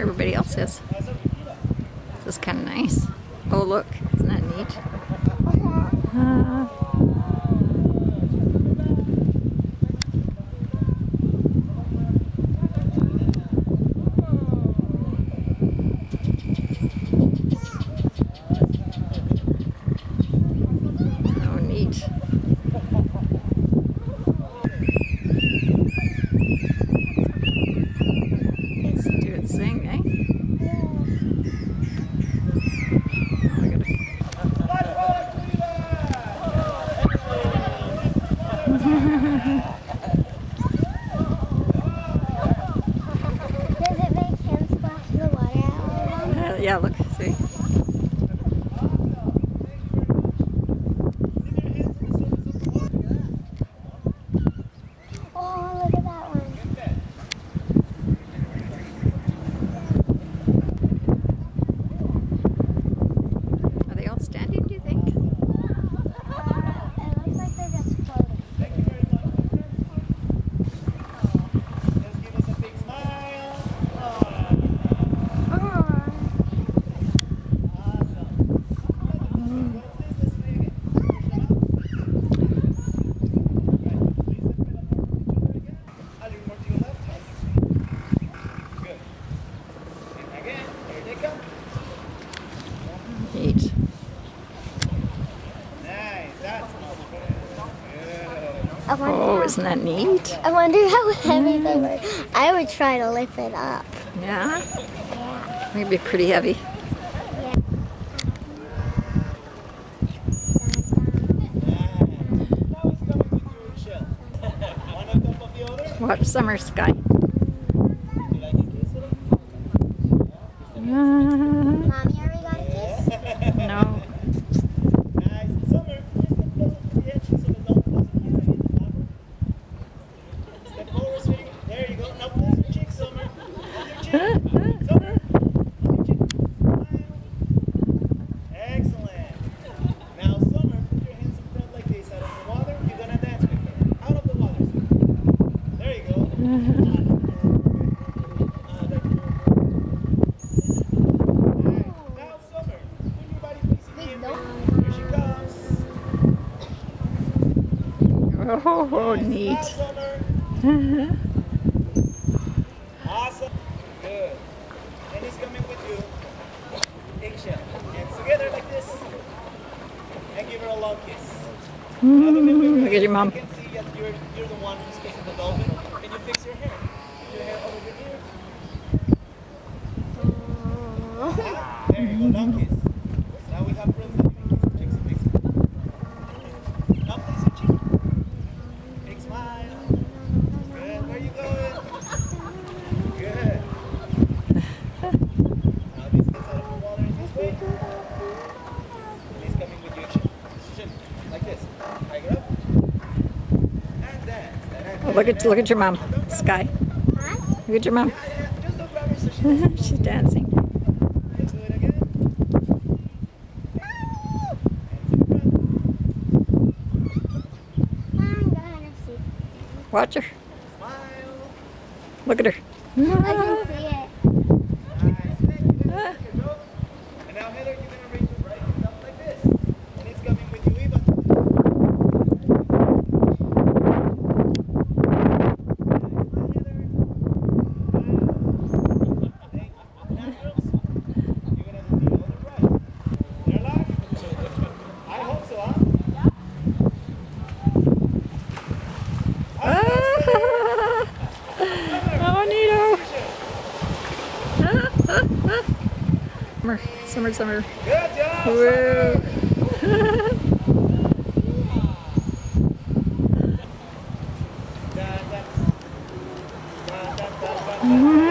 everybody else is. This is kind of nice. Oh look, isn't that neat? Uh, yeah, look. oh, isn't that neat? I wonder how heavy mm. they were. I would try to lift it up. Yeah? Yeah. It'd be pretty heavy. Watch summer sky. Oh, neat. awesome. Good. And he's coming with you. Eggshell. And together like this. And give her a long kiss. Look at your mom. I can see that you're, you're the one who's kissing the dolphin. Can you fix your hair? Your hair over your ear. Look at look at your mom, Sky. Look at your mom. She's dancing. Watch her. Look at her. Ah. Summer, summer, summer. Good job! Woo. Summer. Mm-hmm.